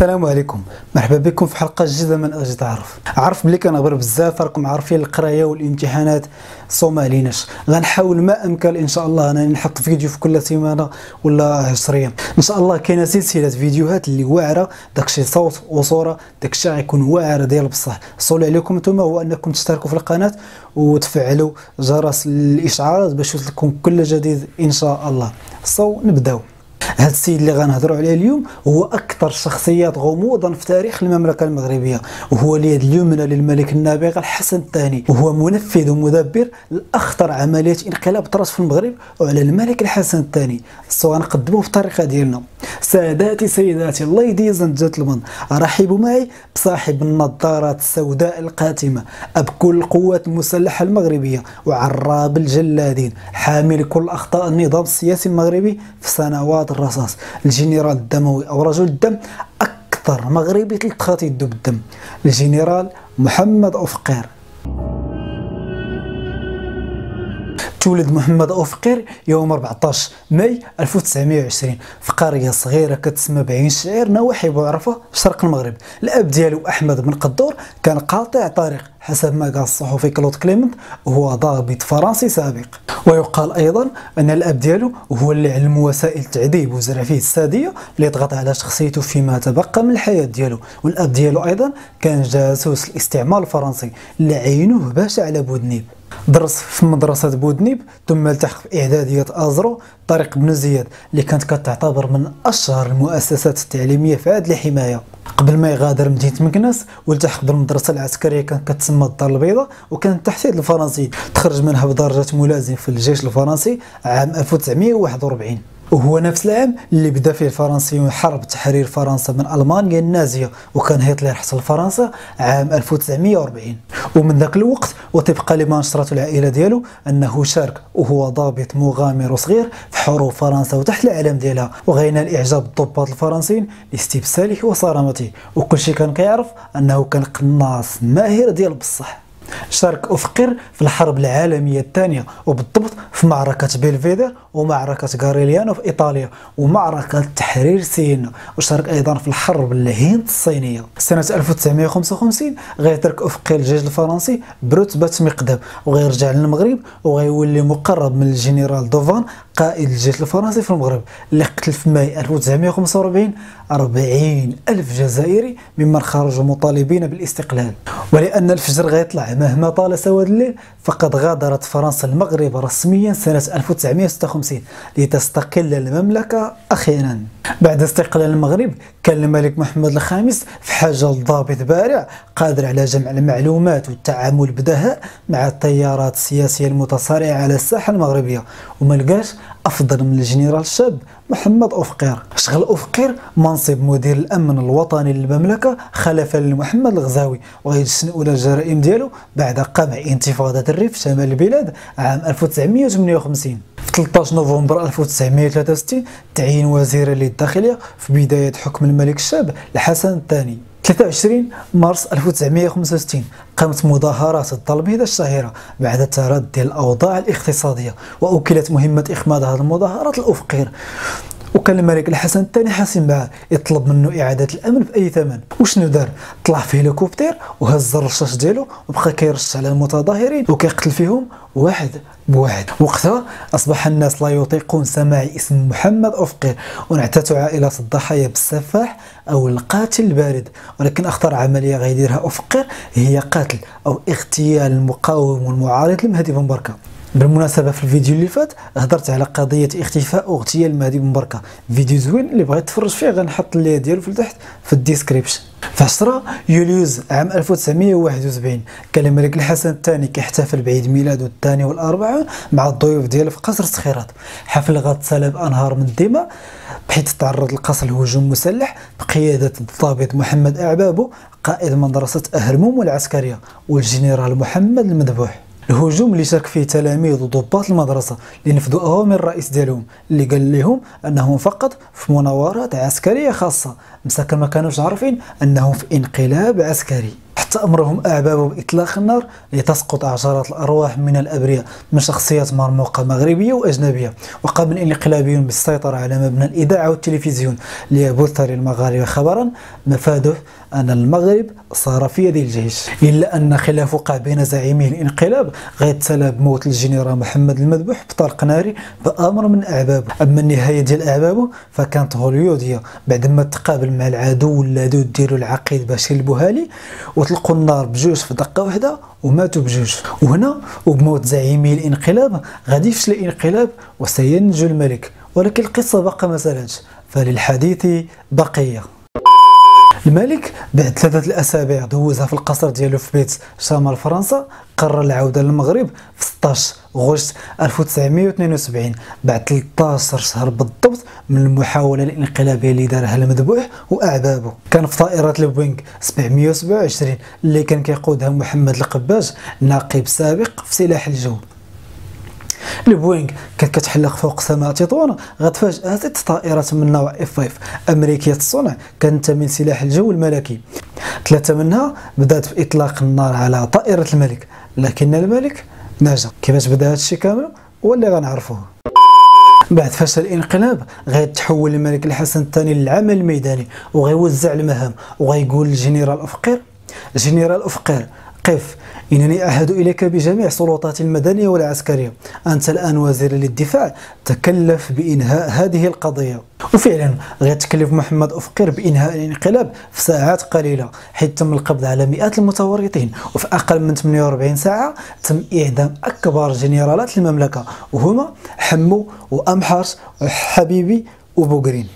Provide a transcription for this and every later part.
السلام عليكم. مرحبا بكم في حلقة جديدة من أجي تعرف عرف بلي كنهضر بزاف راكم عارفين القراية والامتحانات صو ما عليناش غنحاول ما أمكن إن شاء الله أنني نحط فيديو في كل سيمانة ولا 10 أيام إن شاء الله كاينة سلسلة فيديوهات اللي واعرة داكشي صوت وصورة داكشي غيكون واعر ديال بصح. الصول عليكم نتوما هو أنكم تشتركوا في القناة وتفعلوا جرس الإشعارات باش يوصلكم كل جديد إن شاء الله. so نبداو. هذا السيد اللي غنهضروا عليه اليوم هو أكثر شخصيات غموضا في تاريخ المملكة المغربية وهو اليد اليمنى للملك النابغه الحسن الثاني وهو منفذ ومدبر لأخطر عملية انقلاب طرات في المغرب وعلى الملك الحسن الثاني. so غنقدموه في الطريقة ديالنا. ساداتي سيداتي ladies and gentlemen رحبوا معي بصاحب النظارات السوداء القاتمة أب كل القوات المسلحة المغربية وعراب الجلادين حامل كل أخطاء النظام السياسي المغربي في سنوات الرصاص. الجنرال الدموي أو رجل الدم أكثر مغربي تلطخات يدو بالدم. الجنرال محمد أوفقير. تولد محمد أوفقير يوم 14 ماي 1920 في قرية صغيرة كتسمى بعين شعير نواحي بوعرفة في شرق المغرب. الأب ديالو أحمد بن قدور كان قاطع طريق حسب ما قال الصحفي كلود كليمنت وهو ضابط فرنسي سابق. ويقال أيضا أن الأب ديالو هو اللي علم وسائل التعذيب وزرع فيه السادية اللي ضغط على شخصيته فيما تبقى من الحياة ديالو. والأب ديالو أيضا كان جاسوس الاستعمار الفرنسي اللي عينوه باشا على بودنيب. درس في مدرسة بودنيب ثم التحق في إعدادية أزرو طريق بن زياد اللي كانت كتعتبر من أشهر المؤسسات التعليمية في هذه الحماية. قبل ما يغادر مدينة مكناس والتحق بالمدرسة العسكرية كانت كتسمى الدار البيضاء وكانت تحت يد الفرنسي تخرج منها بدرجة ملازم في الجيش الفرنسي عام 1941 وهو نفس العام اللي بدا فيه الفرنسيون حرب تحرير فرنسا من ألمانيا النازية وكان هتلر حصل فرنسا عام 1940 ومن ذاك الوقت وطبقا لما نشرته العائلة ديالو أنه شارك وهو ضابط مغامر صغير في حروب فرنسا وتحت العلم ديالها وغينال اعجاب الضباط الفرنسيين لاستبساله وصرامته وكل شيء كان كيعرف أنه كان قناص ماهر ديال بصح. شارك أوفقير في الحرب العالمية الثانية وبالضبط في معركة بيلفيدر ومعركة غاريليانو في إيطاليا ومعركة تحرير سينا وشارك أيضا في الحرب الهند الصينية. سنة 1955 غيترك أوفقير الجيش الفرنسي برتبة مقدم وغيرجع للمغرب وغيولي مقرب من الجنرال دوفال قائد الجيش الفرنسي في المغرب. اللي قتل في ماي 1945 40 ألف جزائري ممن خرجوا مطالبين بالاستقلال. ولأن الفجر غيطلع مهما طال سواد الليل فقد غادرت فرنسا المغرب رسميا سنة 1956 لتستقل المملكة أخيرا. بعد استقلال المغرب كان الملك محمد الخامس في حاجة لضابط بارع قادر على جمع المعلومات والتعامل بدهاء مع التيارات السياسية المتصارعة على الساحة المغربية. وما لقاش أفضل من الجنرال الشاب محمد أفقير شغل أفقير منصب مدير الأمن الوطني للمملكة خلفا لمحمد الغزاوي وغيجسن أولى الجرائم ديالو بعد قمع انتفاضة الريف شمال البلاد عام 1958 في 13 نوفمبر 1963 تعين وزيرا للداخلية في بداية حكم الملك الشاب الحسن الثاني. 23 مارس 1965 قامت مظاهرات الظلمية الشهيرة بعد تردي الأوضاع الاقتصادية وأكلت مهمة إخماد هذه المظاهرات الأفقير وكان الملك الحسن الثاني حاسم معاه يطلب منه إعادة الأمن بأي ثمن. وشنو دار؟ طلع في هليكوبتر وهز الرشاش ديالو وبقى كيرش على المتظاهرين وكيقتل فيهم واحد بواحد. وقتها أصبح الناس لا يطيقون سماع اسم محمد افقر ونعتت عائله الضحايا بالسفاح أو القاتل البارد. ولكن أخطر عملية غيديرها افقر هي قتل أو اغتيال المقاوم والمعارض لمهدي بن بركه بالمناسبة في الفيديو اللي فات هضرت على قضية اختفاء واغتيال مهدي بن بركة فيديو زوين اللي بغيت تفرج فيه غنحط ال lien ديالو في تحت في ال description. في 10 يوليوز عام 1971 كان الملك الحسن الثاني كيحتفل بعيد ميلاده الثاني والأربعون مع الضيوف ديالو في قصر السخيرات حفل غتسالى بأنهار من الدماء بحيث تعرض القصر لهجوم مسلح بقيادة الضابط محمد أعبابو قائد مدرسة أهرمومو العسكرية والجنرال محمد المذبوح. الهجوم اللي شارك فيه تلاميذ وضباط المدرسة اللي نفذوا أوامر الرئيس ديالهم اللي قال لهم أنهم فقط في مناورات عسكرية خاصة مساكن ما كانوش عارفين أنهم في انقلاب عسكري. حتى أمرهم أعبابه بإطلاق النار لتسقط عشرات الأرواح من الأبرياء من شخصيات مرموقة مغربية وأجنبية. وقام الانقلابي بالسيطرة على مبنى الإذاعة والتلفزيون ليبث للمغاربة خبرا مفاده أن المغرب صار في يد الجيش. إلا أن خلاف وقع بين زعيمي الانقلاب غيتسالى بموت الجنرال محمد المذبوح بطلق ناري بأمر من أعبابو أما النهاية ديال أعبابو فكانت هوليودية بعدما تقابل مع العدو اللدود ديالو العقيد بشير البوهالي وطلقوا النار بجوج في دقة واحدة وماتوا بجوج. وهنا وبموت زعيمي الانقلاب غادي يفشل الانقلاب وسينجو الملك ولكن القصة باقا ما سالتش فللحديث بقية. الملك بعد ثلاثة الأسابيع دوزها في القصر ديالو في بيت شمال فرنسا قرر العودة للمغرب في 16 غشت 1972 بعد 13 شهر بالضبط من المحاولة الانقلابية اللي دارها المذبوح وأعبابو كان في طائرة البوينغ 727 اللي كان كيقودها محمد القباج نقيب سابق في سلاح الجو. البوينغ كانت كتحلق فوق سماء تطوان غتفاجأ ست طائرات من نوع F 5 أمريكية الصنع كانت من سلاح الجو الملكي. ثلاثة منها بدات بإطلاق النار على طائرة الملك لكن الملك نجا. كيفاش بدأ هذا الشيء كامل؟ واللي غنعرفوه. بعد فشل الانقلاب غيتحول الملك الحسن الثاني للعمل الميداني وغيوزع المهام وغيقول للجنرال أوفقير. جنرال أوفقير قف. إنني أعهد إليك بجميع السلطات المدنية والعسكرية. أنت الآن وزير للدفاع. تكلف بإنهاء هذه القضية. وفعلا غيتكلف محمد أفقير بإنهاء الانقلاب في ساعات قليلة. حيث تم القبض على مئات المتورطين. وفي أقل من 48 ساعة تم إعدام أكبر جنرالات المملكة. وهما حمو وأمحرس وحبيبي وبوغرين.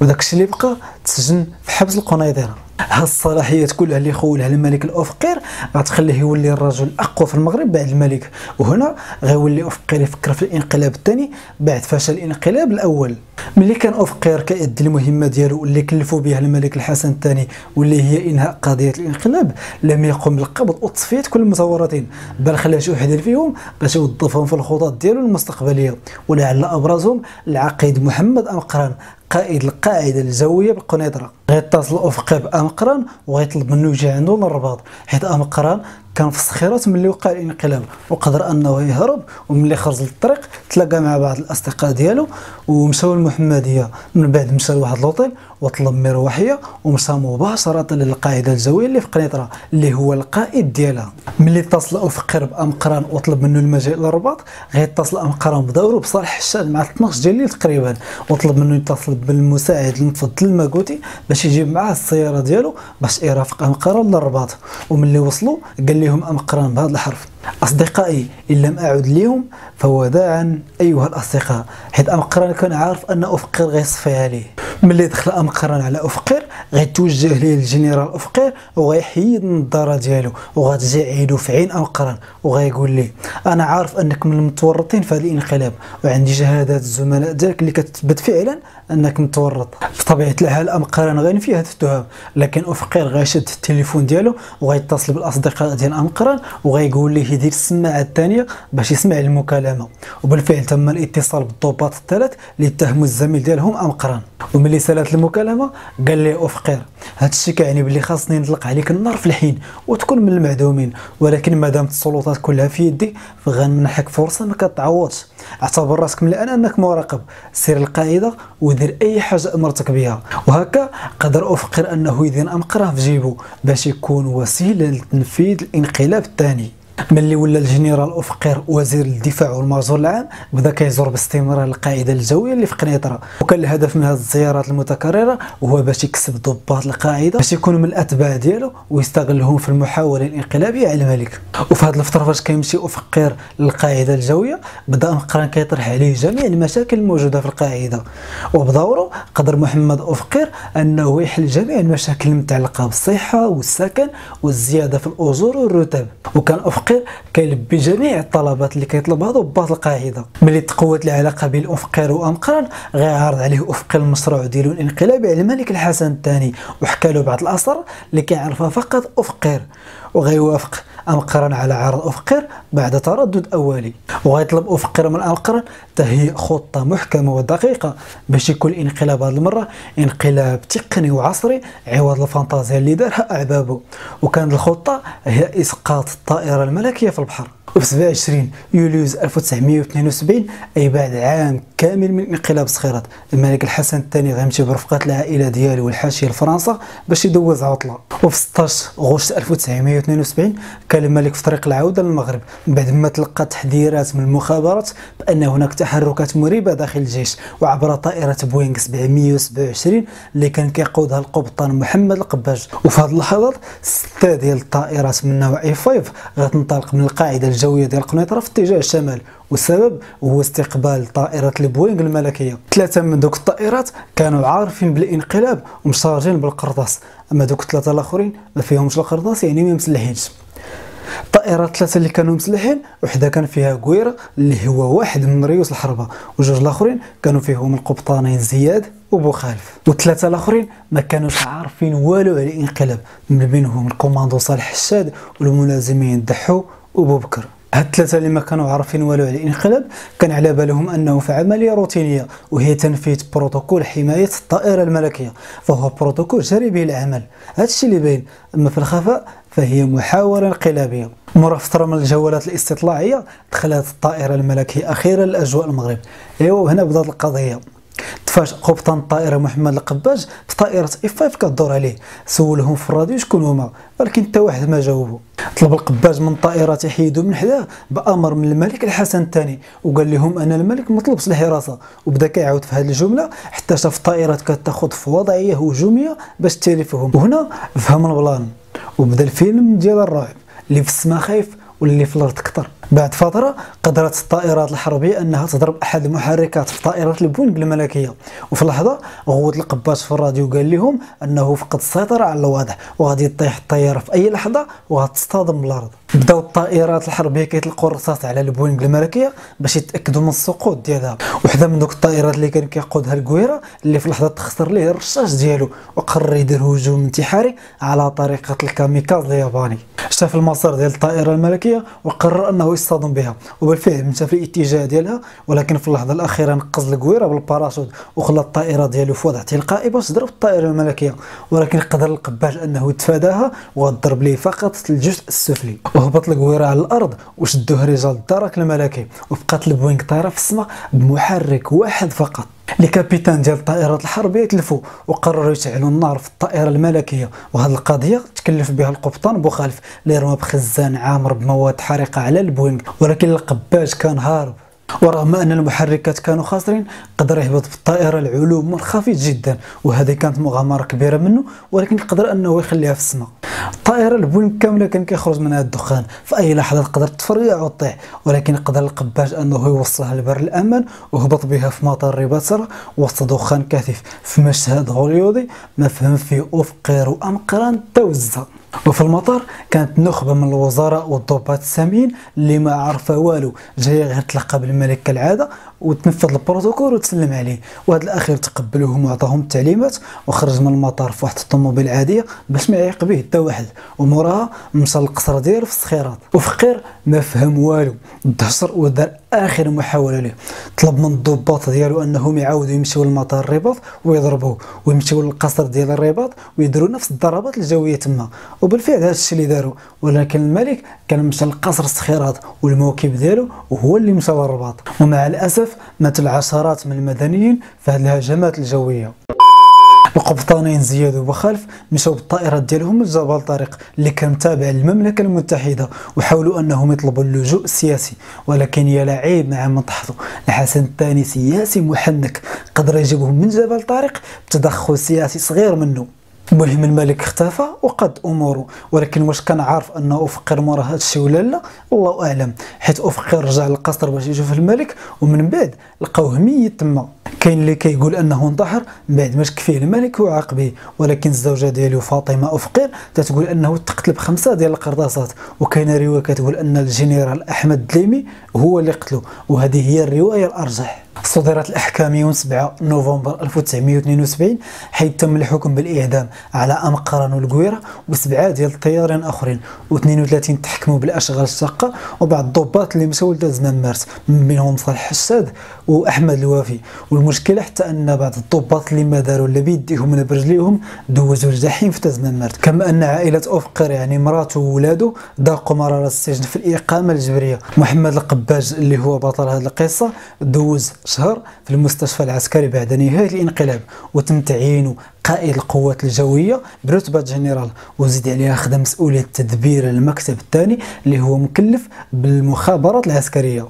وداك الشيء اللي بقى تسجن في حبس القنيطرة. هاد الصلاحيات كلها اللي خولها الملك الأفقير غتخليه يولي الرجل الأقوى في المغرب بعد الملك. وهنا غيولي أفقير يفكر في الإنقلاب الثاني بعد فشل الإنقلاب الأول. ملي كان أفقير كيأدي المهمة ديالو اللي كلفوا بها الملك الحسن الثاني واللي هي إنهاء قضية الإنقلاب لم يقم بالقبض وتصفيه كل المتورطين بل خلى شي واحد فيهم باش يوظفهم في الخطط ديالو المستقبلية. ولعل أبرزهم العقيد محمد امقران قائد القاعده الجويه بالقنيطرة. غيتصل افقي بامقران وغيطلب منه يجي عنده للرباط حيت أمقران كان في السخيرات ملي وقع الانقلاب وقدر أنه يهرب وملي خرج للطريق تلاقى مع بعض الأصدقاء ديالو ومشاو للمحمديه من بعد مشى لواحد لوطيل وطلب مروحيه ومشى مباشرة للقاعده الجويه اللي في قنيطرة اللي هو القائد ديالها. ملي اتصل افقر بأمقران وطلب منه المجيء للرباط غيتصل أمقران بدوره بصالح الشأن مع 12 ديال الليل تقريبا وطلب منه يتصل بالمساعد المفضل الماكوتي باش يجيب معاه السيارة ديالو باش يرافق أمقران للرباط. وملي وصلوا قال لهم أمقران بهذا الحرف. أصدقائي إن لم أعد ليهم فوداعا أيها الأصدقاء حيث أمقران كان عارف أن أفقر غيصفيها ليه ملي دخل أمقران على أفقر غيتوجه ليه الجنرال أفقر وغيحيد النظارة ديالو وغتجي عيدو في عين أمقران وغيقول ليه أنا عارف أنك من المتورطين في هذا الانقلاب وعندي شهادات الزملاء ديالك اللي كتثبت فعلا أنك متورط. بطبيعة الحال أمقران غينفي هذه التهم لكن أفقر غيشد التليفون ديالو وغيتصل بالأصدقاء ديال أمقران وغيقول ليه يدير السماعة الثانية باش يسمع المكالمة. وبالفعل تم الاتصال بالضباط الثلاث اللي اتهموا الزميل ديالهم أمقران. وملي سالت المكالمة قال لي افقير هذا الشيء كيعني بلي خاصني نطلق عليك النار في الحين وتكون من المعدومين. ولكن ما دامت السلطات كلها في يدي فغنمنحك فرصة ما كتعوضش. اعتبر راسك من الان أنك مراقب سير القاعدة ودير أي حاجة أمرتك بها. وهكا قدر أوفقير أنه يدير أمقران في جيبه باش يكون وسيلة لتنفيذ الانقلاب الثاني. ملي ولا الجنرال أوفقير وزير الدفاع والماجور العام بدا كيزور باستمرار القاعدة الجوية اللي في قنيطره وكان الهدف من هذه الزيارات المتكررة هو باش يكسب ضباط القاعدة باش يكونوا من الأتباع ديالو ويستغلهم في المحاولة الانقلابية على الملك. وفي هذه الفترة فاش كيمشي افقير للقاعدة الجوية بدا مقران كيطرح عليه جميع المشاكل الموجودة في القاعدة. وبدوره قدر محمد افقير أنه يحل جميع المشاكل المتعلقة بالصحة والسكن والزيادة في الأجور والرتب. وكان افقير الفقير كيلبي جميع الطلبات اللي كيطلبها ضباط القاعدة. ملي تقوت العلاقة بين الافقير وامقران غيعرض عليه افقير المشروع ديالو الانقلابي على الملك الحسن الثاني وحكى له بعض الاسرار اللي كيعرفها فقط افقير وغيوافق أمقرا على عرض أفقر بعد تردد أولي. وغيطلب أفقر من أمقرا تهيئ خطة محكمة ودقيقة باش يكون الانقلاب هذه المرة انقلاب تقني وعصري عوض الفانتازيا اللي دارها أعبابه وكانت الخطة هي إسقاط الطائرة الملكية في البحر. 27 يوليوز 1972 أي بعد عام كامل من انقلاب الصخيرات الملك الحسن الثاني غيمشي برفقة العائلة ديالو والحاشية لفرنسا باش يدوز عطلة. وفي 16 غشت 1972 كان الملك في طريق العودة للمغرب. بعد ما تلقى تحذيرات من المخابرات بأن هناك تحركات مريبة داخل الجيش وعبر طائرة بوينغ 727 اللي كان كيقودها القبطان محمد القباج. وفي هذه اللحظات ستة ديال الطائرات من نوع اي 5 غتنطلق من القاعدة الجوية ديال قنيطرة في اتجاه الشمال والسبب هو استقبال طائرة البوينغ الملكية. ثلاثة من دوك الطائرات كانوا عارفين بالانقلاب ومشارجين بالقرطاس أما دوك الثلاثة الآخرين ما فيهمش القرطاس يعني ما مسلحينش. الطائرات ثلاثة اللي كانوا مسلحين وحدة كان فيها كويرة اللي هو واحد من ريوس الحربة وجوج الآخرين كانوا فيهم القبطانين زياد وبو خالف. والثلاثة الآخرين ما كانوش عارفين والو على الانقلاب من بينهم الكوماندان صالح الشاد والملازمين دحو وبو بكر. هاد الثلاثه اللي ما كانوا عارفين والو على الانقلاب كان على بالهم أنه في عمليه روتينيه وهي تنفيذ بروتوكول حماية الطائرة الملكية فهو بروتوكول جاري به العمل. هذا الشيء اللي باين أما في الخفاء فهي محاولة انقلابية. مرة فترة من الجولات الاستطلاعية دخلت الطائرة الملكية أخيرا لأجواء المغرب. ايوا وهنا بدأت القضية. تفاش قبطان الطائرة محمد القباج في طائره إف 5 كدور عليه. سولهم في الراديو شكون هما ولكن حتى واحد ما جاوبوا طلب القباج من الطائره تحيدوا من حداه بأمر من الملك الحسن الثاني وقال لهم أنا الملك ما طلبش الحراسة وبدا كيعاود في هذه الجملة حتى شاف الطائرات كتاخذ في وضعيه هجوميه باش تلفهم وهنا فهم ال plan وبدا الفيلم ديال الرعب اللي في السماء خايف واللي في الأرض كثر بعد فترة قدرت الطائرات الحربية أنها تضرب أحد المحركات في طائرة البوينغ الملكية وفي لحظة غوت القباج في الراديو قال لهم أنه فقد السيطرة على الوضع وغادي تطيح الطيارة في أي لحظة وغتصطدم بالأرض. بداو الطائرات الحربية كيطلقوا الرصاص على البوينغ الملكيه باش يتأكدوا من السقوط ديالها. وحدة من دوك الطائرات اللي كان كيقودها الكويرة اللي في لحظه تخسر ليه الرشاش ديالو وقرر يدير هجوم انتحاري على طريقة الكاميكاز الياباني. شاف المسار ديال الطائرة الملكية وقرر أنه يصطدم بها. وبالفعل مشى في الاتجاه ديالها ولكن في اللحظة الأخيرة نقز الكويرة بالباراشوت وخلى الطائرة ديالو في وضع تلقائي باش تضرب الطائرة الملكية. ولكن قدر القباج أنه يتفاداها وضرب ليه فقط الجزء السفلي. وهبط الكويرة على الأرض وشدوه رجال الدرك الملكي. وبقات البوينغ طايرة في السماء بمحرك واحد فقط. الكابيتان ديال الطائرات الحربيه تلفوا وقرروا يشعلوا النار في الطائرة الملكية. وهذه القضية تكلف بها القبطان بوخالف اللي رمى بخزان عامر بمواد حارقه على البوينغ. ولكن القباج كان هارب. ورغم أن المحركات كانوا خاسرين قدر يهبط بالطائره على علو منخفض جدا وهذه كانت مغامرة كبيرة منه ولكن قدر أنه يخليها في السماء. الطائرة البوينغ كاملة كان كيخرج منها الدخان في أي لحظة تقدر تفرقع وتطيح ولكن قدر القباج أنه يوصلها لبر الامان وهبط بها في مطار الرباط وسط دخان كثيف في مشهد هوليودي ما فهم فيه افقر وامقران توزع. وفي المطار كانت نخبة من الوزراء والضباط الساميين اللي ما عرفوا والو جاية غير تلقى بالملك كالعادة وتنفذ البروتوكول وتسلم عليه. وهذا الأخير تقبلوهم وعطاهم التعليمات وخرج من المطار في واحد الطوموبيل عادية باش ما يعيق به حتى واحد. وموراها مشى للقصر ديالو في الصخيرات وفقير ما فهم والو. دهشر ودار آخر محاولة له طلب من الضباط ديالو أنهم يعاودوا يمشيو لمطار الرباط ويضربوه. ويمشيو للقصر ديال الرباط ويديروا نفس الضربات الجوية تما. وبالفعل هذا الشيء اللي داروا. ولكن الملك كان مشى لقصر الصخيرات والموكب ديالو وهو اللي مشى للرباط. ومع الأسف مات العشرات من المدنيين في هذه الهجمات الجوية. القبطانين زياد وبخلف مشاو بالطائرات ديالهم لجبل طارق اللي كان تابع للمملكة المتحدة وحاولوا أنهم يطلبوا اللجوء السياسي ولكن يا لعيب مع من تحظوا الحسن الثاني سياسي محنك قدر يجيبهم من جبل طارق بتدخل سياسي صغير منه. المهم الملك اختفى وقد اموره ولكن واش كان عارف أنه أفقر مورا هذا الشيء ولا لا؟ الله أعلم. حيت أفقر رجع للقصر باش يشوف الملك ومن بعد لقاوه ميت تما. كاين اللي كيقول أنه انتحر من بعد ما فيه الملك وعاقبه ولكن الزوجة ديالو فاطمة أفقر تتقول أنه تقتل بخمسه ديال القرطاسات. وكاينة رواية كتقول أن الجنرال أحمد دليمي هو اللي قتلو وهذه هي الرواية الأرجح. صدرت الأحكام يوم 7 نوفمبر 1972 حيث تم الحكم بالإعدام على أمقران والقويرة وسبعة ديال الطيارين آخرين و32 تحكموا بالأشغال الشاقة وبعض الضباط اللي مشاو لزمان مارس من بينهم صالح حساد وأحمد الوافي. والمشكلة حتى أن بعض الضباط اللي ما داروا لا بيديهم ولا برجليهم دوزوا الجحيم في تزمامارت. كما أن عائلة أوفقير يعني مراته وولاده ذاقوا مرارة السجن في الإقامة الجبرية. محمد القباج اللي هو بطل هذه القصة دوز شهر في المستشفى العسكري بعد نهاية الانقلاب وتم تعيينه قائد القوات الجوية برتبة جنرال وزيد عليها خدا مسؤولية تدبير المكتب الثاني اللي هو مكلف بالمخابرات العسكرية.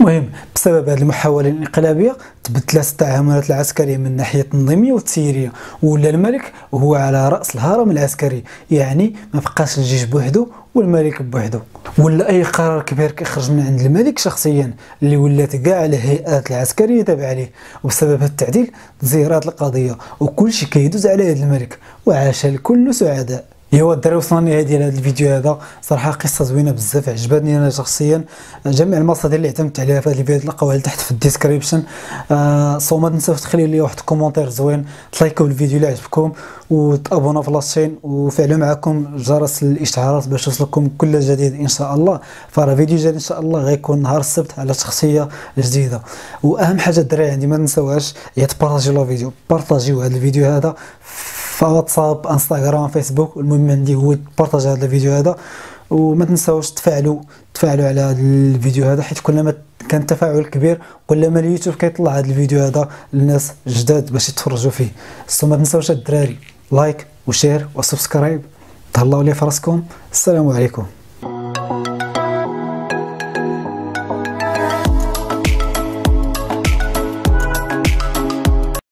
مهم بسبب هذه المحاولة الانقلابية تبدلت التعاملات العسكرية من ناحية التنظيمية والتسييرية ولا الملك وهو على رأس الهرم العسكري يعني ما بقاش الجيش بوحده والملك بوحده ولا أي قرار كبير كيخرج من عند الملك شخصيا اللي ولات كاع الهيئات العسكرية تابعة عليه. وبسبب هذا التعديل تزيرات القضية وكل شيء كيدوز على يد الملك وعاش الكل سعداء. ايوا الدراري وصلنا لنهايه ديال هذا الفيديو هذا. صراحة قصة زوينة بزاف عجبتني أنا شخصيا. جميع المصادر اللي اعتمدت عليها في هذا الفيديو تلقاوها تحت في ال description. آه so ما تنساوش تخليو لي واحد commentaire زوين تلايكوا الفيديو اللي عجبكم وتابونوا في la chaîne وفعلوا معكم جرس الإشعارات باش يوصلكم كل جديد إن شاء الله. فراه فيديو جديد إن شاء الله غيكون نهار السبت على شخصية جديدة. وأهم حاجة الدراري عندي ما تنساوهاش هي تبارطاجيو la vidéo. بارطاجيو هذا الفيديو هذا في واتساب انستغرام فيسبوك المهم عندي هو تبارطاج هذا الفيديو هذا. وما تنساوش تفاعلوا تفاعلوا على هذا الفيديو هذا حيت كلما كان تفاعل كبير كلما اليوتيوب كيطلع هذا الفيديو هذا للناس جداد باش يتفرجوا فيه. so ما تنساوش الدراري like و share و subscribe. تهلاو لي فراسكم. السلام عليكم.